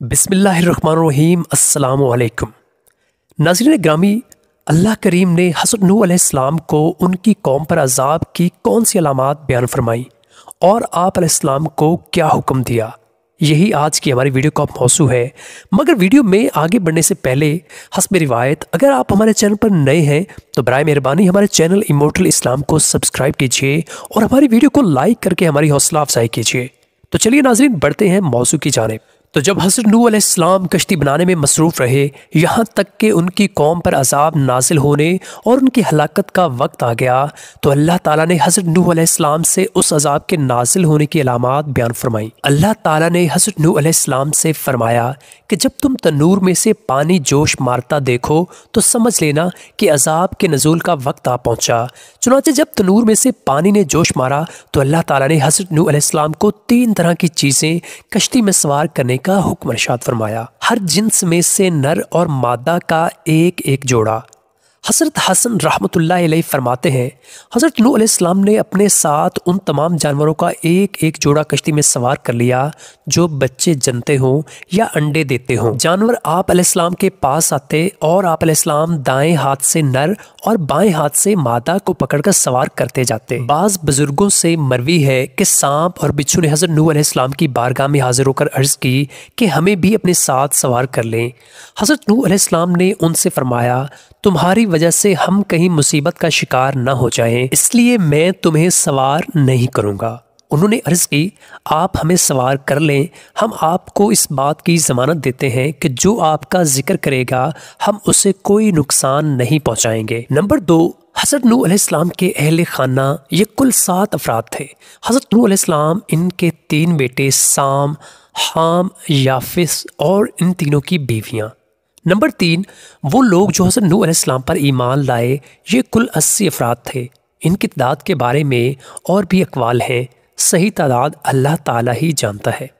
बिसमीम असलकुम नाजरीन ग्रामी अल्लाह करीम ने हसरत नू अलैहिस्सलाम को उनकी कौम पर अजाब की कौन सी अलामत बयान फरमाई और आप अलैहिस्सलाम को क्या हुक्म दिया? यही आज की हमारी वीडियो का मौसू है। मगर वीडियो में आगे बढ़ने से पहले हसब रिवायत, अगर आप हमारे चैनल पर नए हैं तो बर मेहरबानी हमारे चैनल इमोटल इस्लाम को सब्सक्राइब कीजिए और हमारी वीडियो को लाइक करके हमारी हौसला अफजाई कीजिए। तो चलिए नाजरीन, बढ़ते हैं मौसू की जानब। तो जब हज़रत नू अलैहिस्सलाम कश्ती बनाने में मसरूफ़ रहे, यहाँ तक कि उनकी कौम पर अजाब नाजिल होने और उनकी हलाकत का वक्त आ गया तो अल्लाह ताला ने हज़रत नू अलैहिस्सलाम से उस अजाब के नाजिल होने की अलामत बयान फरमाई। अल्लाह ताला ने हज़रत नू अलैहिस्सलाम से फरमाया कि जब तुम तनूर में से पानी जोश मारता देखो तो समझ लेना कि अजाब के नजूल का वक्त आ पहुँचा। चुनाचे जब तनूर में से पानी ने जोश मारा तो अल्लाह ताला ने हज़रत नू अलैहिस्सलाम को तीन तरह की चीज़ें कश्ती में सवार करने का हुक्म फरमाया हर जिन्स में से नर और मादा का एक एक जोड़ा। हज़रत हसन रहमत फरमाते हैं, हज़रत अलैहिस्सलाम ने अपने साथ उन तमाम जानवरों का एक एक जोड़ा कश्ती में सवार कर लिया, जो बच्चे जनते हों या अंडे देते हों। जानवर आप अलैहिस्सलाम के पास आते और आप अलैहिस्सलाम दाएँ हाथ से नर और बाएँ हाथ से मादा को पकड़कर सवार करते जाते। बाज़ बुज़ुर्गों से मरवी है कि सांप और बिच्छू ने हज़रत नू अलैहिस्सलाम की बारगाह में हाजिर होकर अर्ज़ की कि हमें भी अपने साथ सवार कर लें। हज़रत नू अलैहिस्सलाम ने उनसे फरमाया, तुम्हारी वजह से हम कहीं मुसीबत का शिकार न हो जाएँ, इसलिए मैं तुम्हें सवार नहीं करूँगा। उन्होंने अर्ज़ की, आप हमें सवार कर लें। हम आपको इस बात की ज़मानत देते हैं कि जो आपका ज़िक्र करेगा, हम उसे कोई नुकसान नहीं पहुँचाएँगे। नंबर दो, हज़रत नू अलैहिस्सलाम के अहल खाना, ये कुल सात अफराद थे। हज़रत नू अलैहिस्सलाम इनके तीन बेटे साम, हाम, याफिस और इन तीनों की बीवियाँ। नंबर तीन, वो लोग जो हसन नू अलैहिस्सलाम पर ईमान लाए, ये कुल अस्सी अफराद थे। इनकी तादाद के बारे में और भी अकवाल हैं। सही तादाद अल्लाह ताला ही जानता है।